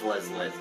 Flezlet.